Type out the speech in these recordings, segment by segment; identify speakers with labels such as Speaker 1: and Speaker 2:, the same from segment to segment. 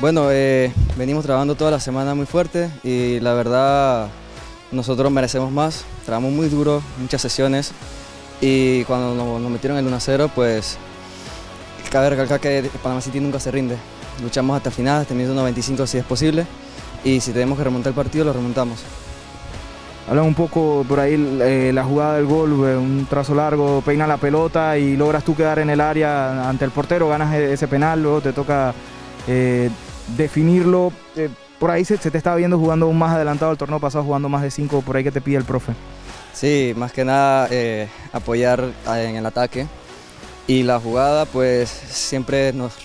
Speaker 1: Bueno, eh, venimos trabajando toda la semana muy fuerte y la verdad nosotros merecemos más. Trabajamos muy duro, muchas sesiones y cuando nos, metieron el 1-0 pues cabe recalcar que Panamá City nunca se rinde. Luchamos hasta el final, hasta el minuto 95 si es posible y si tenemos que remontar el partido lo remontamos.
Speaker 2: Hablan un poco por ahí eh, la jugada del gol, eh, un trazo largo, peina la pelota y logras tú quedar en el área ante el portero, ganas ese penal, luego te toca definirlo. por ahí se, te estaba viendo jugando más adelantado el torneo pasado, jugando más de cinco, por ahí que te pide el profe.
Speaker 1: Sí, más que nada apoyar en el ataque. Y la jugada, pues siempre nos,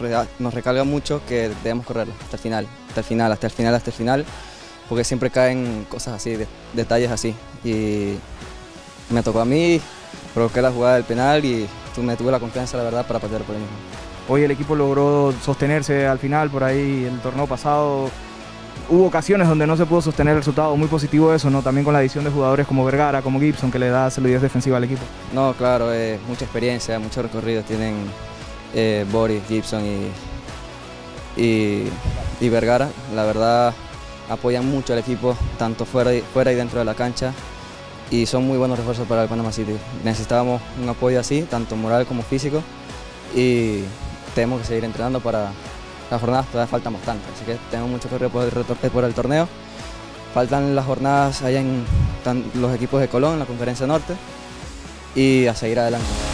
Speaker 1: recalga mucho que debemos correr hasta el final, hasta el final, hasta el final, hasta el final porque siempre caen cosas así, detalles así. Y me tocó a mí, provoqué la jugada del penal y me tuve la confianza, la verdad, para patear por el mismo.
Speaker 2: Hoy el equipo logró sostenerse al final, por ahí el torneo pasado hubo ocasiones donde no se pudo sostener el resultado, muy positivo eso, ¿no? También con la adición de jugadores como Vergara, como Gibson, que le da solidez defensiva al equipo.
Speaker 1: No, claro, eh, mucha experiencia, mucho recorrido tienen eh, Boris, Gibson y, y Vergara. La verdad, apoyan mucho al equipo, tanto fuera y, fuera y dentro de la cancha, y son muy buenos refuerzos para el Panama City. Necesitábamos un apoyo así, tanto moral como físico, y tenemos que seguir entrenando para las jornadas, todavía faltan bastante, así que tenemos mucho que por el, por el torneo. Faltan las jornadas allá en los equipos de Colón, en la Conferencia Norte, y a seguir adelante.